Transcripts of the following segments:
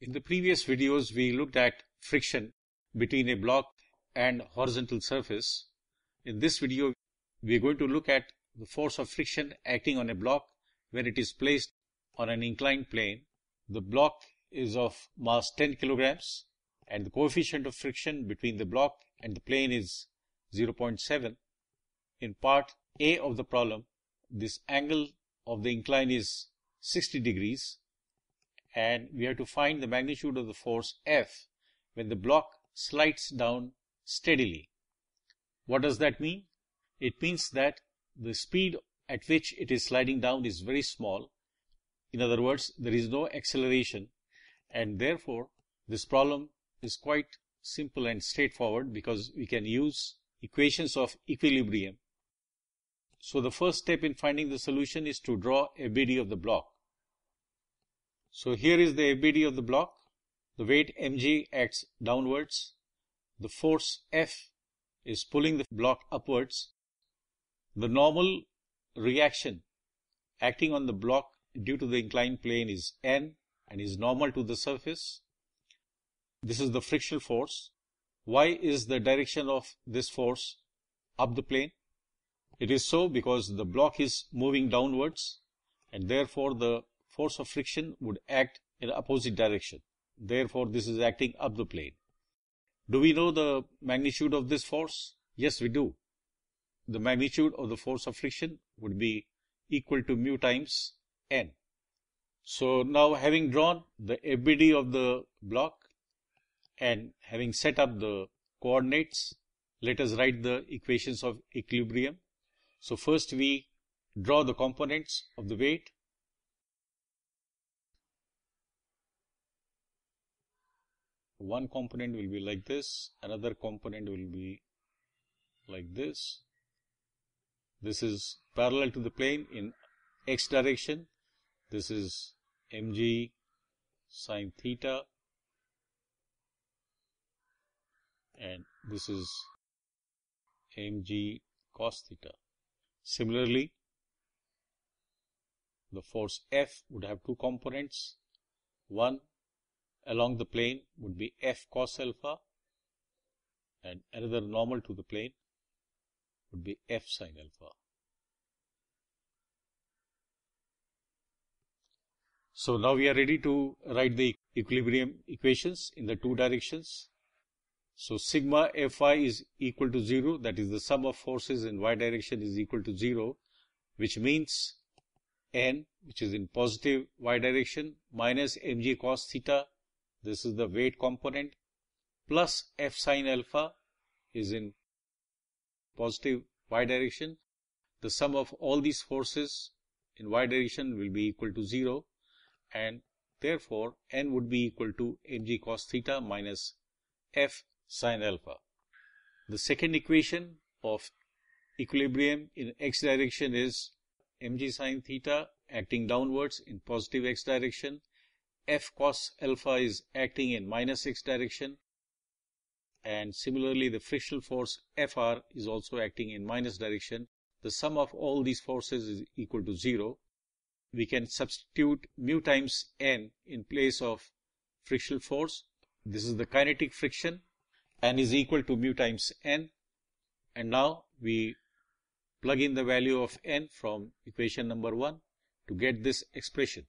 In the previous videos, we looked at friction between a block and horizontal surface. In this video, we are going to look at the force of friction acting on a block when it is placed on an inclined plane. The block is of mass 10 kilograms and the coefficient of friction between the block and the plane is 0.7. In part A of the problem, this angle of the incline is 60 degrees and we have to find the magnitude of the force F when the block slides down steadily. What does that mean? It means that the speed at which it is sliding down is very small. In other words, there is no acceleration and therefore this problem is quite simple and straightforward because we can use equations of equilibrium. So the first step in finding the solution is to draw a BD of the block. So here is the FBD of the block. The weight mg acts downwards. The force F is pulling the block upwards. The normal reaction acting on the block due to the inclined plane is N and is normal to the surface. This is the frictional force. Why is the direction of this force up the plane? It is so because the block is moving downwards and therefore the force of friction would act in opposite direction. Therefore, this is acting up the plane. Do we know the magnitude of this force? Yes, we do. The magnitude of the force of friction would be equal to mu times n. So now having drawn the FBD of the block and having set up the coordinates, let us write the equations of equilibrium. So first we draw the components of the weight one component will be like this, another component will be like this. This is parallel to the plane in x direction. This is mg sine theta and this is mg cos theta. Similarly, the force F would have two components. One along the plane would be f cos alpha and another normal to the plane would be f sin alpha. So now we are ready to write the equilibrium equations in the two directions. So sigma Fy is equal to 0, that is the sum of forces in y direction is equal to 0, which means n, which is in positive y direction, minus mg cos theta this is the weight component plus f sine alpha is in positive y direction. The sum of all these forces in y direction will be equal to 0 and therefore n would be equal to mg cos theta minus f sine alpha. The second equation of equilibrium in x direction is mg sine theta acting downwards in positive x direction f cos alpha is acting in minus x direction and similarly the frictional force Fr is also acting in minus direction. The sum of all these forces is equal to 0. We can substitute mu times n in place of frictional force. This is the kinetic friction and is equal to mu times n. And now we plug in the value of n from equation number 1 to get this expression.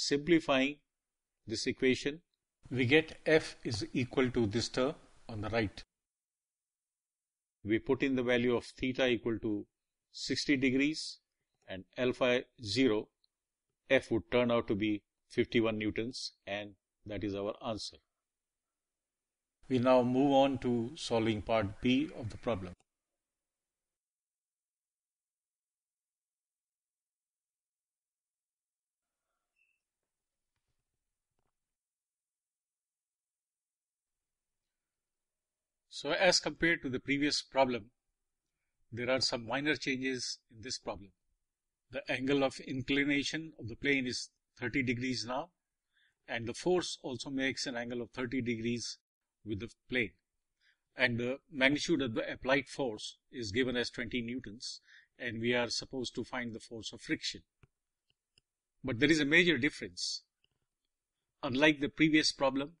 Simplifying this equation, we get f is equal to this term on the right. We put in the value of theta equal to 60 degrees and alpha 0, f would turn out to be 51 newtons and that is our answer. We now move on to solving part B of the problem. So as compared to the previous problem, there are some minor changes in this problem. The angle of inclination of the plane is 30 degrees now, and the force also makes an angle of 30 degrees with the plane. And the magnitude of the applied force is given as 20 newtons, and we are supposed to find the force of friction. But there is a major difference. unlike the previous problem,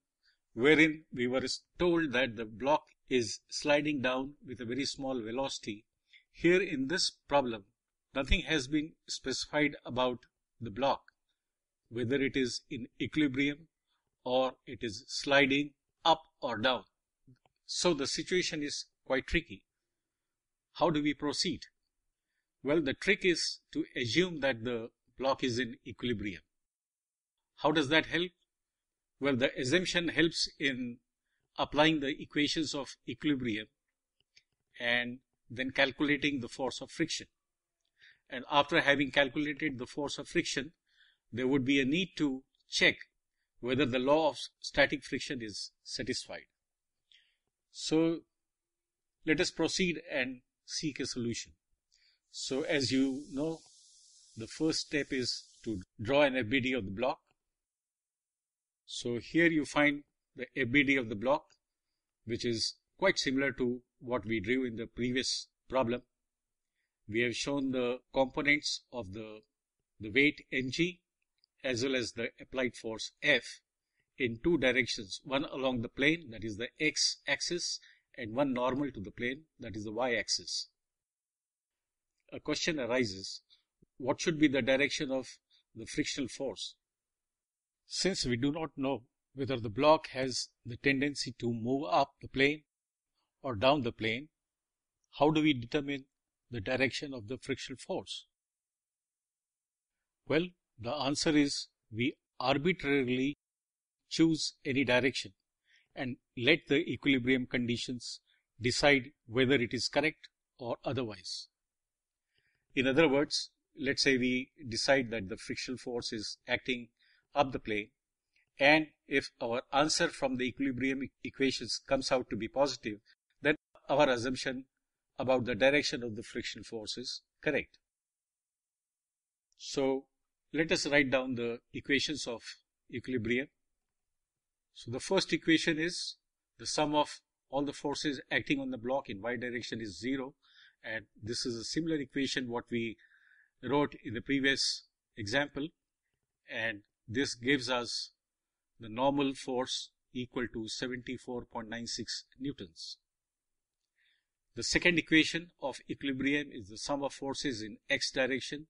wherein we were told that the block is sliding down with a very small velocity, here in this problem, nothing has been specified about the block, whether it is in equilibrium or it is sliding up or down. So the situation is quite tricky. How do we proceed? Well, the trick is to assume that the block is in equilibrium. How does that help? Well, the assumption helps in applying the equations of equilibrium and then calculating the force of friction. And after having calculated the force of friction, there would be a need to check whether the law of static friction is satisfied. So let us proceed and seek a solution. So as you know, the first step is to draw an FBD of the block. So here you find the FBD of the block, which is quite similar to what we drew in the previous problem. We have shown the components of the, the weight mg as well as the applied force F in two directions, one along the plane, that is the x axis, and one normal to the plane, that is the y axis. A question arises, what should be the direction of the frictional force? Since we do not know whether the block has the tendency to move up the plane or down the plane, how do we determine the direction of the frictional force? Well, the answer is we arbitrarily choose any direction and let the equilibrium conditions decide whether it is correct or otherwise. In other words, let's say we decide that the frictional force is acting up the plane and if our answer from the equilibrium equations comes out to be positive, then our assumption about the direction of the friction force is correct. So let us write down the equations of equilibrium. So the first equation is the sum of all the forces acting on the block in y direction is 0 and this is a similar equation what we wrote in the previous example and this gives us the normal force equal to 74.96 newtons. The second equation of equilibrium is the sum of forces in x direction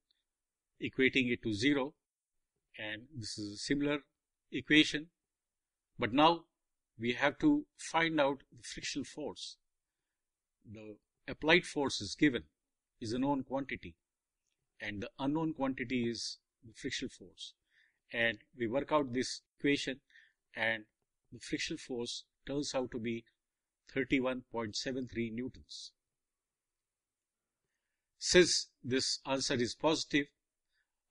equating it to 0 and this is a similar equation but now we have to find out the frictional force. The applied force is given is a known quantity and the unknown quantity is the frictional force and we work out this equation and the frictional force turns out to be 31.73 newtons. Since this answer is positive,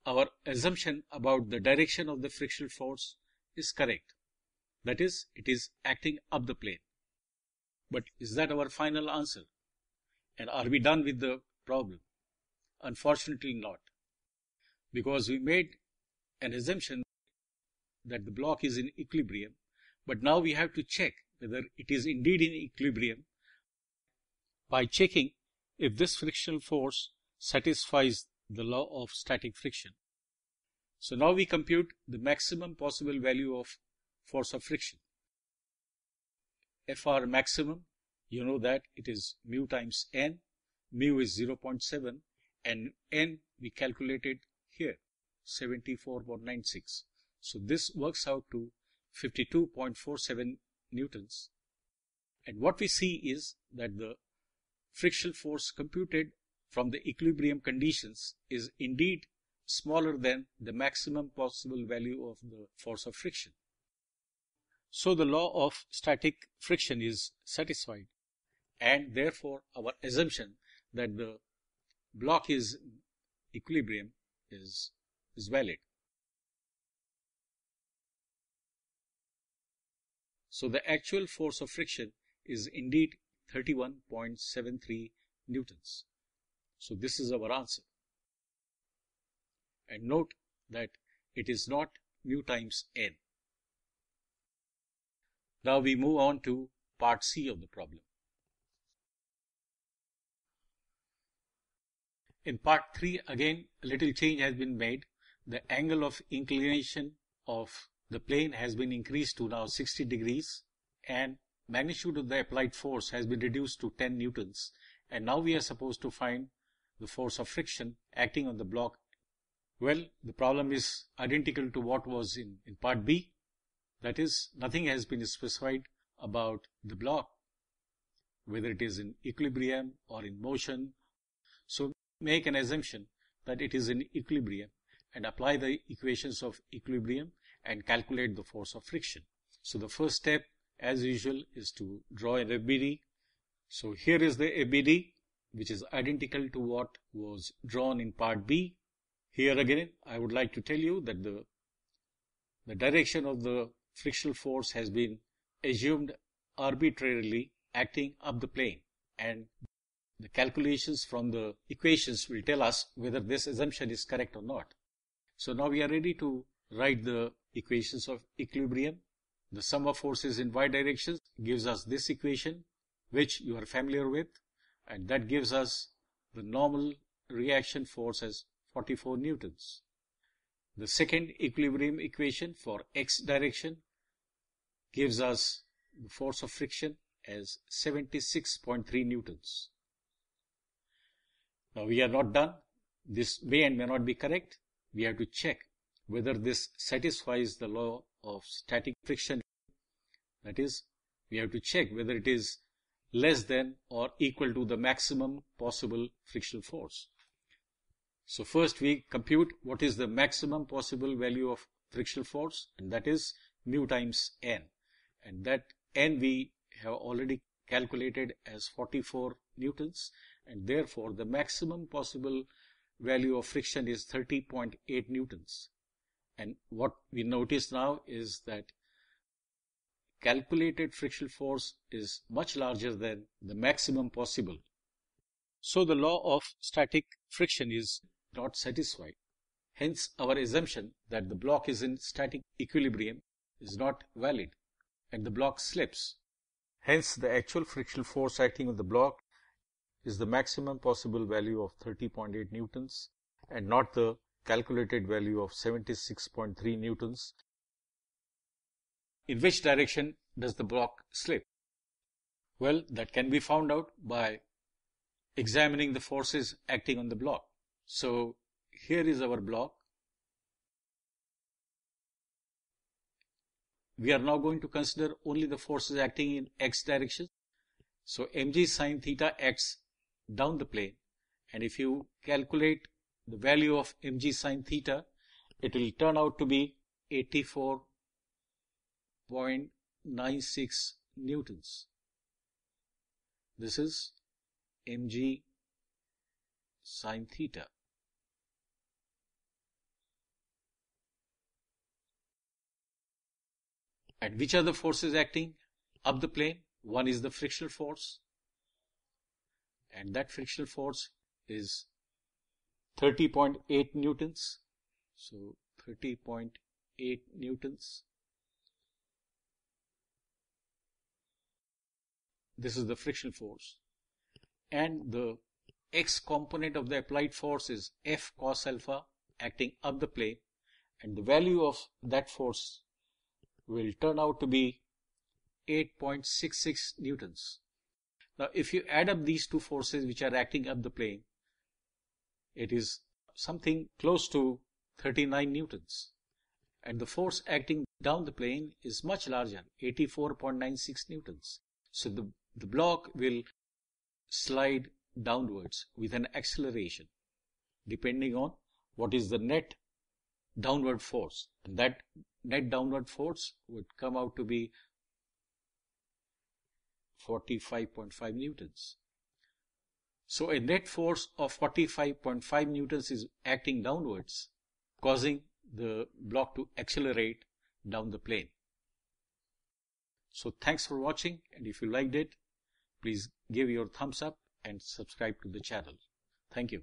our assumption about the direction of the frictional force is correct. That is, it is acting up the plane. But is that our final answer? And are we done with the problem? Unfortunately not. Because we made an assumption that the block is in equilibrium, but now we have to check whether it is indeed in equilibrium by checking if this frictional force satisfies the law of static friction. So now we compute the maximum possible value of force of friction. Fr maximum, you know that it is mu times n, mu is 0.7 and n we calculated 74.96. So this works out to 52.47 newtons. And what we see is that the frictional force computed from the equilibrium conditions is indeed smaller than the maximum possible value of the force of friction. So the law of static friction is satisfied and therefore our assumption that the block is equilibrium is, is valid. So the actual force of friction is indeed 31.73 newtons. So this is our answer. And note that it is not mu times n. Now we move on to part C of the problem. In part 3 again a little change has been made. The angle of inclination of the plane has been increased to now 60 degrees and magnitude of the applied force has been reduced to 10 newtons and now we are supposed to find the force of friction acting on the block. Well, the problem is identical to what was in, in part B. That is, nothing has been specified about the block, whether it is in equilibrium or in motion. So make an assumption that it is in equilibrium and apply the equations of equilibrium and calculate the force of friction. So the first step as usual is to draw an FBD. So here is the FBD which is identical to what was drawn in part B. Here again I would like to tell you that the, the direction of the frictional force has been assumed arbitrarily acting up the plane and the calculations from the equations will tell us whether this assumption is correct or not. So now we are ready to write the equations of equilibrium. The sum of forces in y direction gives us this equation, which you are familiar with, and that gives us the normal reaction force as 44 newtons. The second equilibrium equation for x direction gives us the force of friction as 76.3 newtons. Now we are not done. This may and may not be correct. We have to check whether this satisfies the law of static friction. That is, we have to check whether it is less than or equal to the maximum possible frictional force. So first we compute what is the maximum possible value of frictional force and that is mu times n and that n we have already calculated as 44 newtons and therefore the maximum possible value of friction is 30.8 newtons. And what we notice now is that calculated frictional force is much larger than the maximum possible. So the law of static friction is not satisfied. Hence our assumption that the block is in static equilibrium is not valid and the block slips. Hence the actual frictional force acting on the block is the maximum possible value of 30.8 newtons and not the calculated value of 76.3 newtons. In which direction does the block slip? Well, that can be found out by examining the forces acting on the block. So here is our block. We are now going to consider only the forces acting in x direction. So mg sine theta x down the plane. And if you calculate the value of mg sine theta it will turn out to be 84.96 newtons. This is mg sine theta. And which are the forces acting up the plane? One is the frictional force and that frictional force is 30.8 newtons. So 30.8 newtons. This is the frictional force. And the x component of the applied force is F cos alpha acting up the plane. And the value of that force will turn out to be 8.66 newtons. Now, if you add up these two forces which are acting up the plane, it is something close to 39 newtons. And the force acting down the plane is much larger, 84.96 newtons. So the, the block will slide downwards with an acceleration depending on what is the net downward force. And that net downward force would come out to be 45.5 newtons. So a net force of 45.5 newtons is acting downwards, causing the block to accelerate down the plane. So thanks for watching and if you liked it, please give your thumbs up and subscribe to the channel. Thank you.